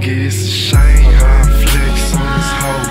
Digga, ist Scheinhaar, Flex und das Haus.